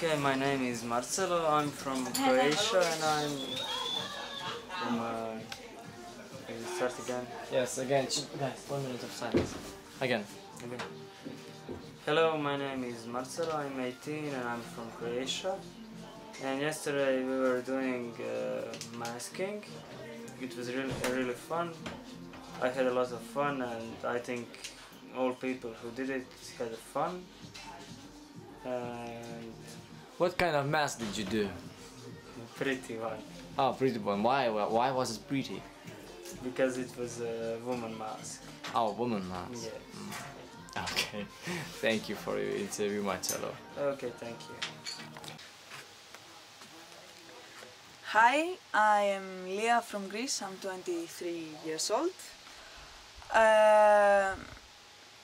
my name is Marcelo. I'm from Croatia and I'm from. Uh, can we start again? Yes, again, sh- guys, one minute of silence. Again. Okay. Hello, my name is Marcelo. I'm 18 and I'm from Croatia. And yesterday we were doing uh, masking. It was really really fun. I had a lot of fun, and I think all people who did it had fun. And What kind of mask did you do? pretty one Oh, pretty one. Why? Why was it pretty? because it was a woman mask. Oh, woman mask. Yeah. Okay. Thank you for your interview, Marcelo. Okay, thank you. Hi, I am Leah from Greece. I'm 23 years old. Uh,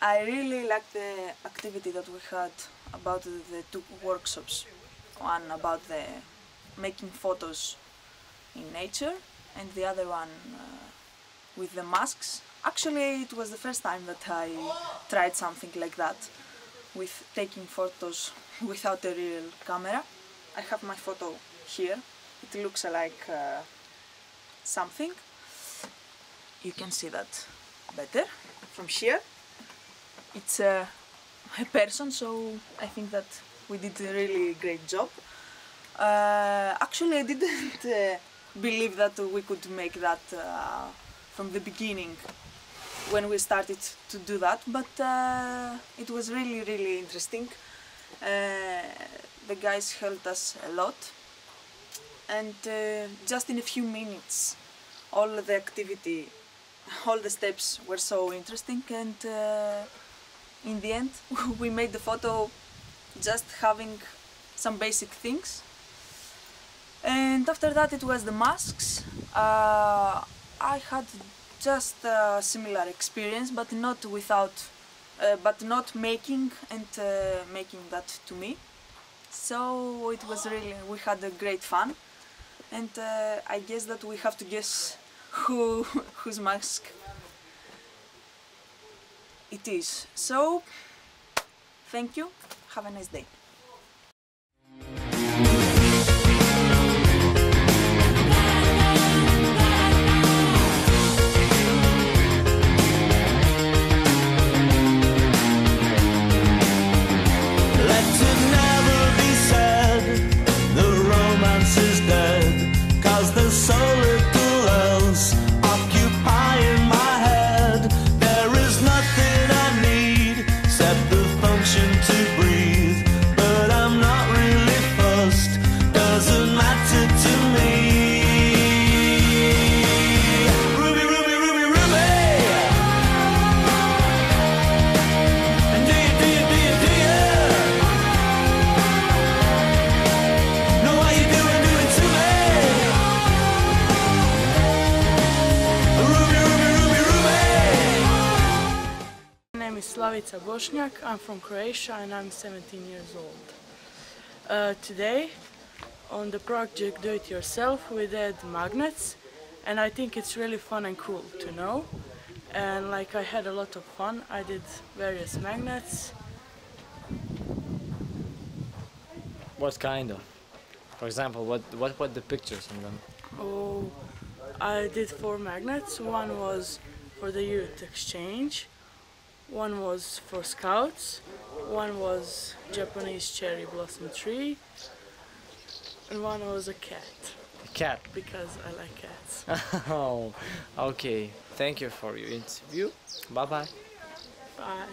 I really like the activity that we had about the, the two workshops. One about the making photos in nature, and the other one uh, with the masks. Actually, it was the first time that I tried something like that, with taking photos without a real camera. I have my photo here it looks like uh, something. You can see that better from here. It's uh, a person, so I think that we did a really great job. Uh, actually, I didn't uh, believe that we could make that uh, from the beginning when we started to do that, but uh, it was really, really interesting. Uh, the guys helped us a lot and uh, just in a few minutes all the activity all the steps were so interesting and in the end we made the photo just having some basic things and after that it was the masks uh, I had just a similar experience but not without uh, but not making and uh, making that to me so it was really we had a great fun and uh, I guess that we have to guess who whose mask it is. So, thank you. Have a nice day. Slavica Bošnjak. I'm from Croatia and I'm 17 years old. Uh, today, on the project Do It Yourself, we did magnets, and I think it's really fun and cool to know. And like I had a lot of fun. I did various magnets. What kind of? For example, what what were the pictures on them? Oh, I did four magnets. One was for the youth exchange. One was for scouts. One was Japanese cherry blossom tree. And one was a cat A cat. because I like cats. oh, okay. Thank you for your interview. Bye bye. Bye.